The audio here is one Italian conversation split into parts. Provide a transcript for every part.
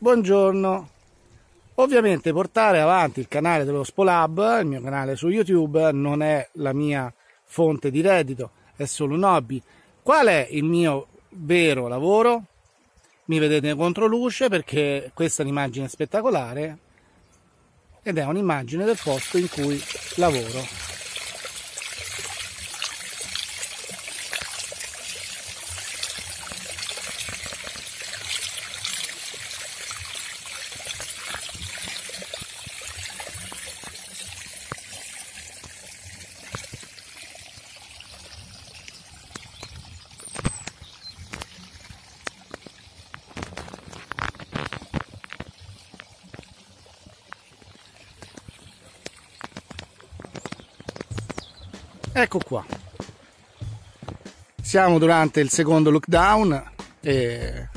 buongiorno. Ovviamente portare avanti il canale dello Spolab, il mio canale su YouTube, non è la mia fonte di reddito, è solo un hobby. Qual è il mio vero lavoro? Mi vedete contro luce perché questa è un'immagine spettacolare ed è un'immagine del posto in cui lavoro. Ecco qua. Siamo durante il secondo lockdown e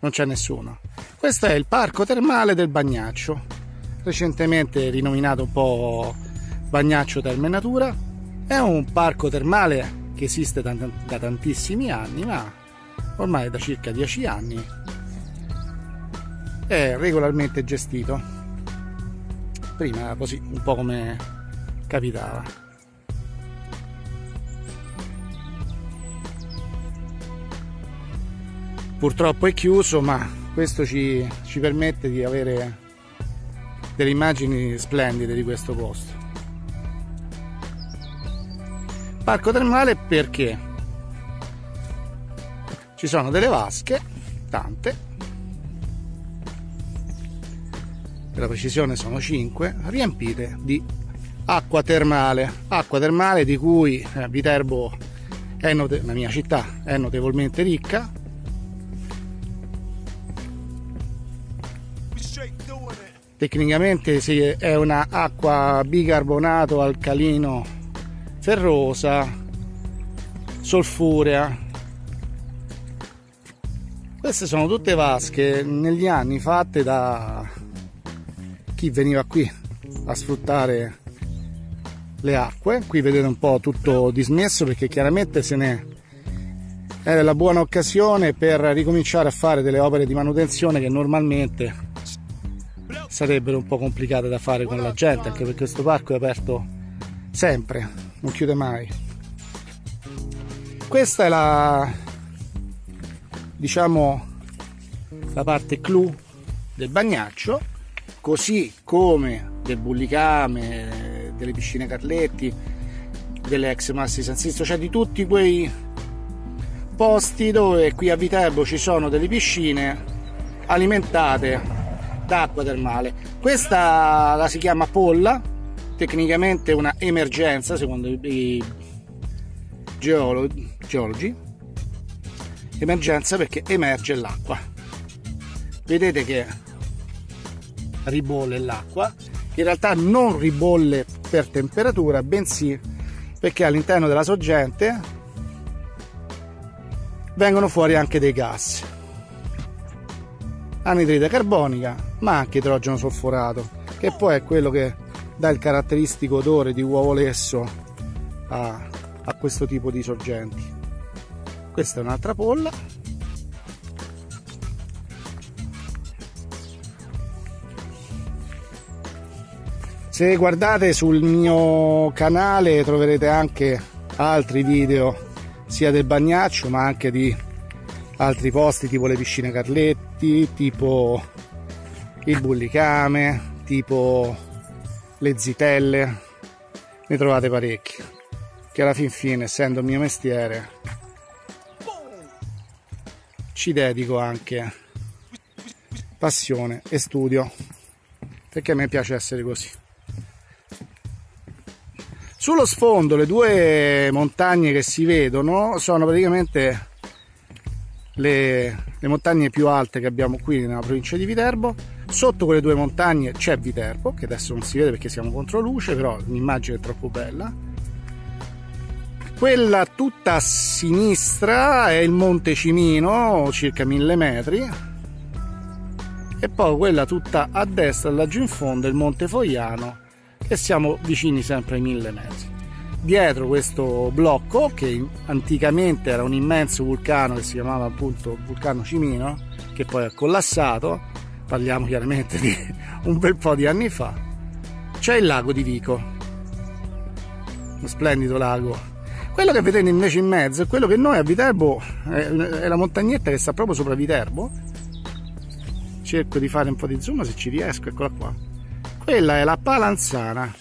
non c'è nessuno. Questo è il parco termale del Bagnaccio, recentemente rinominato un po' Bagnaccio Terme Natura. È un parco termale che esiste da, da tantissimi anni, ma ormai da circa 10 anni è regolarmente gestito. Prima così, un po' come capitava. Purtroppo è chiuso ma questo ci, ci permette di avere delle immagini splendide di questo posto. Parco termale perché? Ci sono delle vasche tante. Per la precisione sono 5 riempite di acqua termale. Acqua termale di cui eh, Viterbo è la mia città è notevolmente ricca tecnicamente è una acqua bicarbonato alcalino ferrosa solfurea. Queste sono tutte vasche negli anni fatte da chi veniva qui a sfruttare le acque. Qui vedete un po' tutto dismesso perché chiaramente se ne è la buona occasione per ricominciare a fare delle opere di manutenzione che normalmente sarebbero un po' complicate da fare con la gente anche perché questo parco è aperto sempre non chiude mai. Questa è la diciamo la parte clou del bagnaccio così come del bullicame delle piscine Carletti delle ex Massi San Sisto cioè di tutti quei posti dove qui a Viterbo ci sono delle piscine alimentate d'acqua termale. Questa la si chiama polla, tecnicamente una emergenza secondo i geologi, geologi. Emergenza perché emerge l'acqua. Vedete che ribolle l'acqua. In realtà non ribolle per temperatura, bensì perché all'interno della sorgente vengono fuori anche dei gas anidride carbonica ma anche idrogeno solforato che poi è quello che dà il caratteristico odore di uovo lesso a, a questo tipo di sorgenti. Questa è un'altra polla. Se guardate sul mio canale troverete anche altri video sia del bagnaccio ma anche di altri posti tipo le piscine Carletti, tipo il Bullicame, tipo le Zitelle, ne trovate parecchi, che alla fin fine, essendo il mio mestiere, ci dedico anche passione e studio, perché a me piace essere così. Sullo sfondo le due montagne che si vedono sono praticamente le, le, montagne più alte che abbiamo qui nella provincia di Viterbo. Sotto quelle due montagne c'è Viterbo, che adesso non si vede perché siamo contro luce, però l'immagine è troppo bella. Quella tutta a sinistra è il Monte Cimino, circa mille metri. E poi quella tutta a destra, laggiù in fondo, è il Monte Foiano, e siamo vicini sempre ai mille metri dietro questo blocco che anticamente era un immenso vulcano che si chiamava appunto vulcano Cimino che poi è collassato parliamo chiaramente di un bel po' di anni fa, c'è il lago di Vico, uno splendido lago. Quello che vedete invece in mezzo è quello che noi a Viterbo, è la montagnetta che sta proprio sopra Viterbo. Cerco di fare un po' di zoom se ci riesco, eccola qua. Quella è la Palanzana,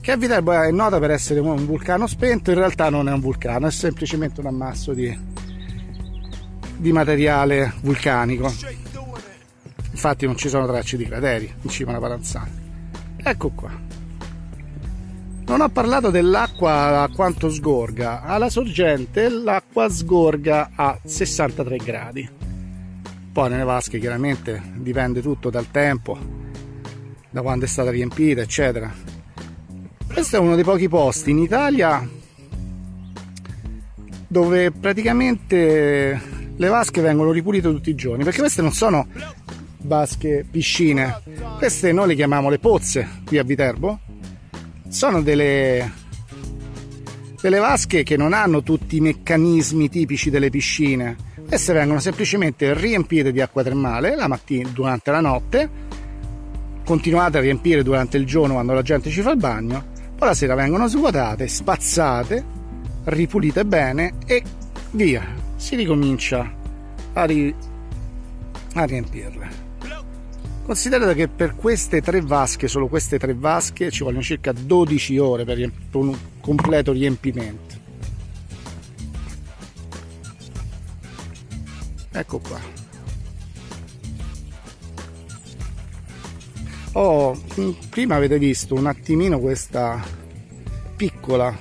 che a Viterbo è nota per essere un vulcano spento, in realtà non è un vulcano, è semplicemente un ammasso di, di materiale vulcanico. Infatti non ci sono tracce di crateri in cima alla Palanzana. Ecco qua. Non ho parlato dell'acqua a quanto sgorga. Alla sorgente l'acqua sgorga a 63 gradi. Poi nelle vasche chiaramente dipende tutto dal tempo, da quando è stata riempita, eccetera. Questo è uno dei pochi posti in Italia dove praticamente le vasche vengono ripulite tutti i giorni, perché queste non sono vasche piscine. Queste noi le chiamiamo le pozze qui a Viterbo. Sono delle, delle vasche che non hanno tutti i meccanismi tipici delle piscine. Queste vengono semplicemente riempite di acqua termale la mattina, durante la notte, continuate a riempire durante il giorno quando la gente ci fa il bagno, poi la sera vengono svuotate, spazzate, ripulite bene e via, si ricomincia a, ri- a riempirle. Considerate che per queste tre vasche, solo queste tre vasche, ci vogliono circa 12 ore per, un completo riempimento. Ecco qua. Oh, prima avete visto un attimino questa piccola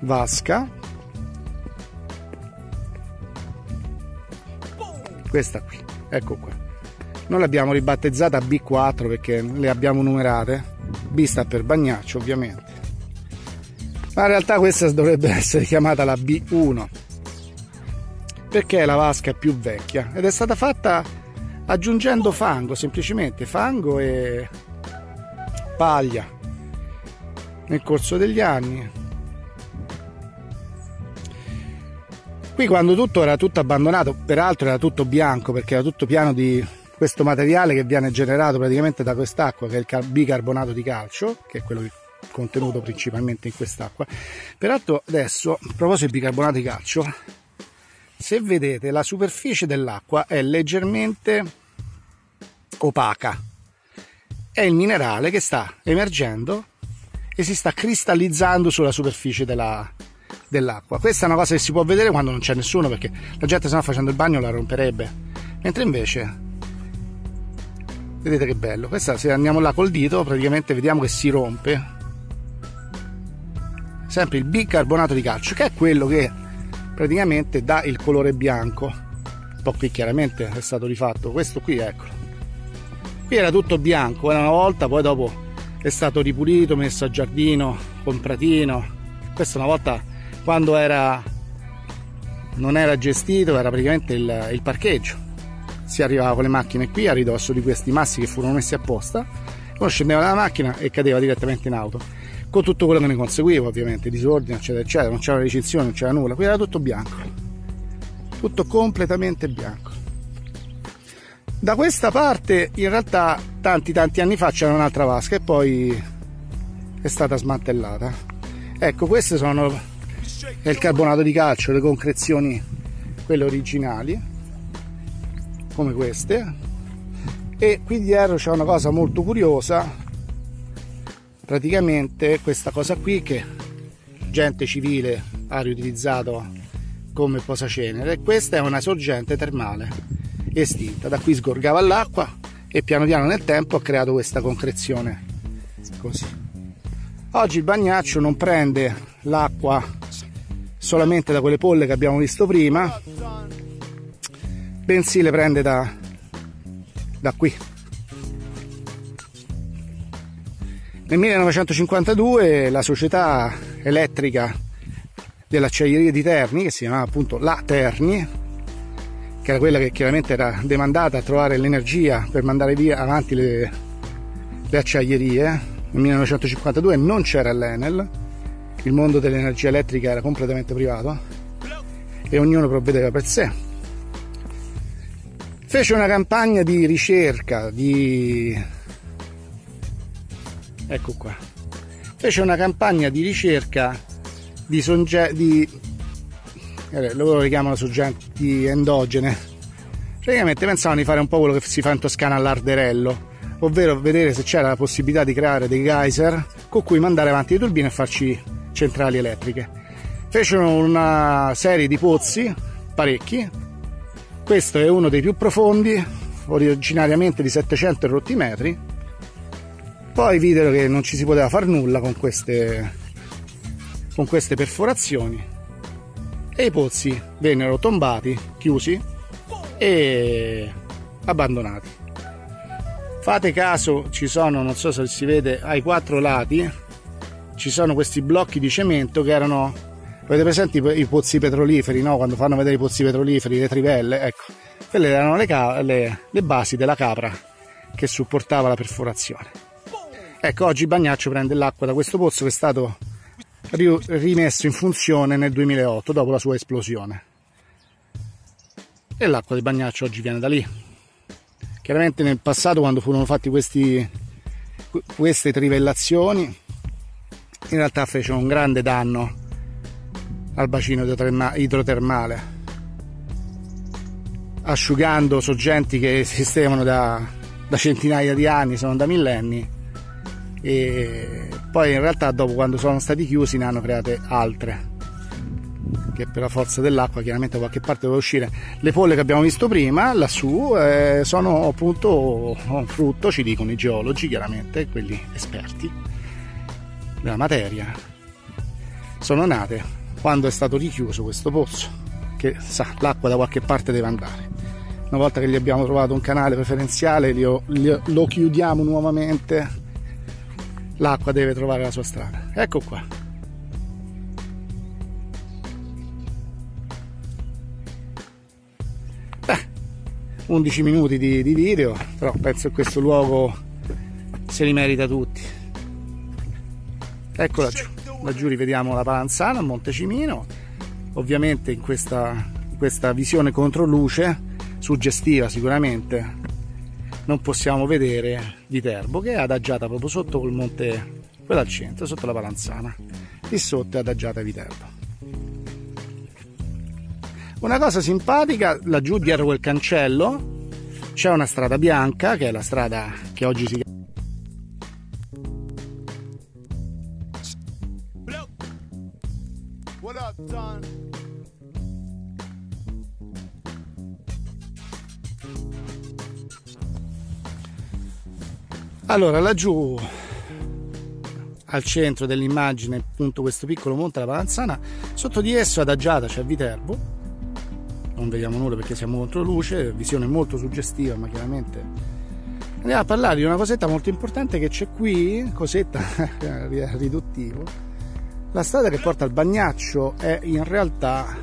vasca. Questa qui ecco qua. Noi l'abbiamo ribattezzata B4 perché le abbiamo numerate. B sta per bagnaccio ovviamente. Ma in realtà questa dovrebbe essere chiamata la B1 perché è la vasca più vecchia ed è stata fatta aggiungendo fango semplicemente fango e paglia nel corso degli anni Qui quando tutto era tutto abbandonato, peraltro era tutto bianco perché era tutto pieno di questo materiale che viene generato praticamente da quest'acqua che è il bicarbonato di calcio, che è quello contenuto principalmente in quest'acqua. Peraltro adesso, a proposito di bicarbonato di calcio, se vedete la superficie dell'acqua è leggermente opaca. È il minerale che sta emergendo e si sta cristallizzando sulla superficie della, dell'acqua. Questa è una cosa che si può vedere quando non c'è nessuno perché la gente se no facendo il bagno la romperebbe. Mentre invece vedete che bello. Questa se andiamo là col dito praticamente vediamo che si rompe. Sempre il bicarbonato di calcio che è quello che praticamente dà il colore bianco. Un po' qui chiaramente è stato rifatto. Questo qui eccolo. Qui era tutto bianco, era una volta, poi dopo è stato ripulito, messo a giardino, compratino. Questa una volta quando era, non era gestito era praticamente il, il parcheggio. Si arrivava con le macchine qui a ridosso di questi massi che furono messi apposta uno scendeva dalla macchina e cadeva direttamente in auto. Con tutto quello che ne conseguiva ovviamente disordine eccetera eccetera non c'era recinzione non c'era nulla qui era tutto bianco. Tutto completamente bianco da questa parte in realtà tanti tanti anni fa c'era un'altra vasca e poi è stata smantellata. Ecco queste sono il carbonato di calcio, le concrezioni, quelle originali, come queste. E qui dietro c'è una cosa molto curiosa, praticamente questa cosa qui che gente civile ha riutilizzato come posacenere questa è una sorgente termale estinta, da qui sgorgava l'acqua e piano piano nel tempo ha creato questa concrezione. Così. Oggi il bagnaccio non prende l'acqua solamente da quelle polle che abbiamo visto prima bensì le prende da, da qui. Nel 1952 la società elettrica dell'acciaieria di Terni che si chiamava appunto la Terni che era quella che chiaramente era demandata a trovare l'energia per mandare via avanti le, le acciaierie nel 1952 non c'era l'Enel il mondo dell'energia elettrica era completamente privato e ognuno provvedeva per sé. fece una campagna di ricerca di ecco qua fece una campagna di ricerca di, songe- di loro li chiamano sorgenti endogene. Praticamente pensavano di fare un po' quello che si fa in Toscana all'Arderello ovvero vedere se c'era la possibilità di creare dei geyser con cui mandare avanti le turbine e farci centrali elettriche. Fecero una serie di pozzi parecchi. Questo è uno dei più profondi originariamente di 700 rotti metri. Poi videro che non ci si poteva fare nulla con queste, con queste perforazioni e i pozzi vennero tombati, chiusi e abbandonati. Fate caso, ci sono, non so se si vede, ai quattro lati ci sono questi blocchi di cemento che erano, avete presente i, pozzi petroliferi, no? Quando fanno vedere i pozzi petroliferi, le trivelle, ecco, quelle erano le, le, le basi della capra che supportava la perforazione. Ecco, oggi Bagnaccio prende l'acqua da questo pozzo che è stato rimesso in funzione nel 2008 dopo la sua esplosione. E l'acqua di Bagnaccio oggi viene da lì. Chiaramente nel passato quando furono questi, queste trivellazioni in realtà fecero un grande danno al bacino idrotermale asciugando sorgenti che esistevano da, da centinaia di anni, sono da millenni e poi in realtà dopo quando sono stati chiusi ne hanno create altre che per la forza dell'acqua chiaramente da qualche parte doveva uscire. Le polle che abbiamo visto prima lassù eh, sono appunto un frutto ci dicono i geologi chiaramente quelli esperti della materia. Sono nate quando è stato richiuso questo pozzo che sa l'acqua da qualche parte deve andare. Una volta che gli abbiamo trovato un canale preferenziale lo, lo chiudiamo nuovamente l'acqua deve trovare la sua strada. Ecco qua. Beh, 11 minuti di, di video, però penso che questo luogo se li merita tutti. Eccola giù, laggiù rivediamo la Palanzana, Monte Cimino, ovviamente in questa, questa visione controluce, suggestiva sicuramente, non possiamo vedere Viterbo che è adagiata proprio sotto quel monte, quello al centro, sotto la Palanzana. Lì sotto è adagiata Viterbo. Una cosa simpatica, laggiù dietro quel cancello c'è una strada bianca che è la strada che oggi si chiama What up? Allora, laggiù al centro dell'immagine, appunto questo piccolo monte, la Palanzana, sotto di esso adagiata c'è Viterbo, non vediamo nulla perché siamo contro luce, visione molto suggestiva, ma chiaramente andiamo a parlare di una cosetta molto importante che c'è qui, cosetta riduttivo. La strada che porta al Bagnaccio è in realtà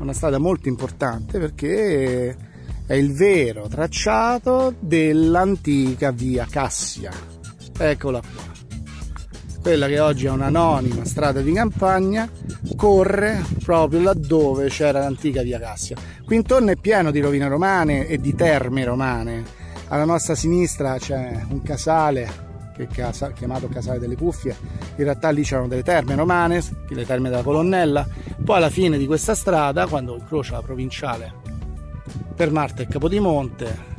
una strada molto importante perché è il vero tracciato dell'antica via Cassia. Eccola qua. Quella che oggi è un'anonima strada di campagna corre proprio laddove c'era l'antica via Cassia. Qui intorno è pieno di rovine romane e di terme romane. Alla nostra sinistra c'è un casale che è chiamato Casale delle Cuffie, in realtà lì c'erano delle terme romane, le terme della colonnella, poi alla fine di questa strada, quando incrocia la provinciale per Marte e Capodimonte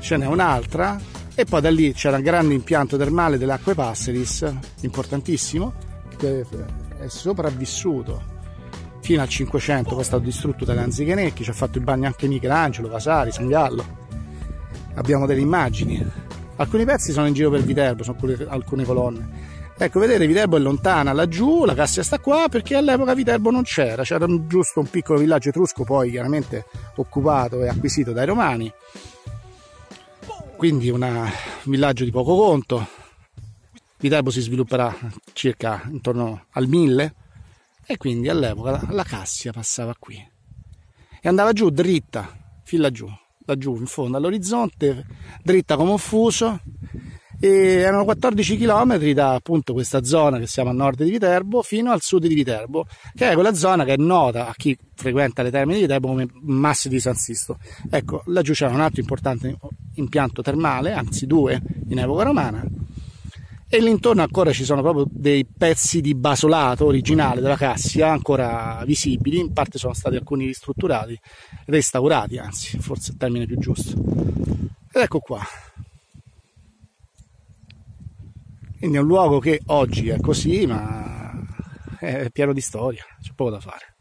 ce n'è un'altra e poi da lì c'era un grande impianto termale delle acque Passeris importantissimo che è sopravvissuto fino al 500 poi è stato distrutto dalle Anzichenecchi ci ha fatto il bagno anche Michelangelo, Vasari, San Gallo. Abbiamo delle immagini. Alcuni pezzi sono in giro per Viterbo sono alcune colonne Ecco, vedete, Viterbo è lontana laggiù, la Cassia sta qua perché all'epoca Viterbo non c'era, c'era giusto un piccolo villaggio etrusco, poi chiaramente occupato e acquisito dai romani. Quindi una, un villaggio di poco conto. Viterbo si svilupperà circa intorno al 1000 e quindi all'epoca la, Cassia passava qui e andava giù dritta, fin laggiù, laggiù in fondo all'orizzonte, dritta come un fuso e erano 14 km da appunto questa zona che siamo a nord di Viterbo fino al sud di Viterbo, che è quella zona che è nota a chi frequenta le terme di Viterbo come Massi di San Sisto. Ecco, laggiù c'era un altro importante impianto termale, anzi due in epoca romana, e l'intorno ancora ci sono proprio dei pezzi di basolato originale della Cassia ancora visibili, in parte sono stati alcuni ristrutturati, restaurati anzi, forse è il termine più giusto. Ed ecco qua. Quindi è un luogo che oggi è così, ma è pieno di storia, c'è poco da fare.